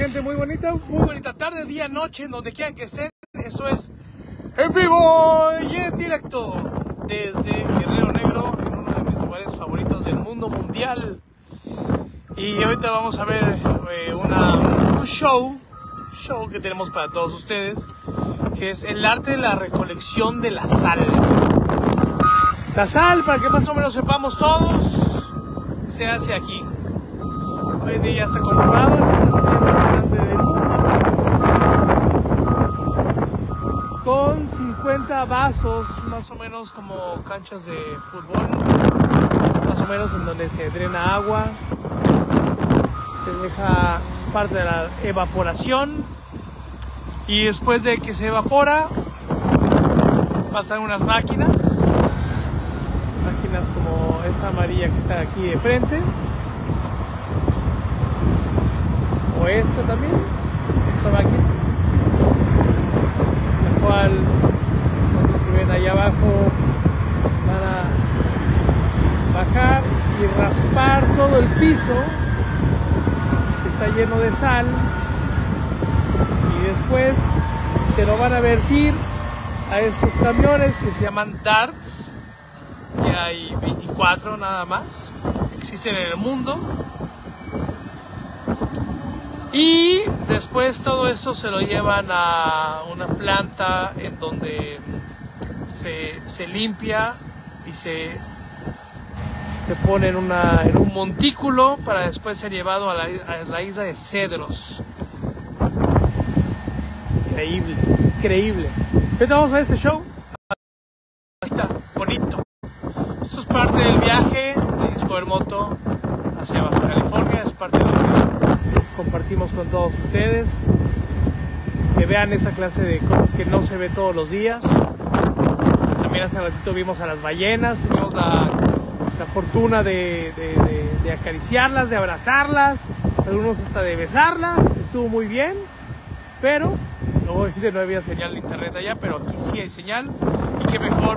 tarde, muy bonita, muy bonita tarde, día, noche, donde quieran que estén. Esto es en vivo y en directo desde Guerrero Negro, en uno de mis lugares favoritos del mundo mundial. Y ahorita vamos a ver eh, un show, show que tenemos para todos ustedes, que es el arte de la recolección de la sal. La sal, para que más o menos sepamos todos, se hace aquí. Hoy día ya está comprobado, esta es la grande del. Con 50 vasos, más o menos como canchas de fútbol, más o menos en donde se drena agua, se deja parte de la evaporación y después de que se evapora pasan unas máquinas máquinas como esa amarilla que está aquí de frente o esta también esta máquina la cual no sé si ven allá abajo van a bajar y raspar todo el piso está lleno de sal y después se lo van a vertir a estos camiones que se llaman darts que hay 24 nada más existen en el mundo y después todo esto se lo llevan a una planta en donde se, se limpia y se se pone en, una, en un montículo para después ser llevado a la, la isla de Cedros. Increíble, increíble. Ahorita vamos a ver este show. Bonito. Esto es parte del viaje de Discover Moto hacia Baja California. Es parte de compartimos con todos ustedes. Que vean esta clase de cosas que no se ve todos los días. También hace ratito vimos a las ballenas. Tuvimos la la fortuna de, de, acariciarlas, de abrazarlas, algunos hasta de besarlas, estuvo muy bien, pero obviamente no había señal de internet allá, pero aquí sí hay señal y qué mejor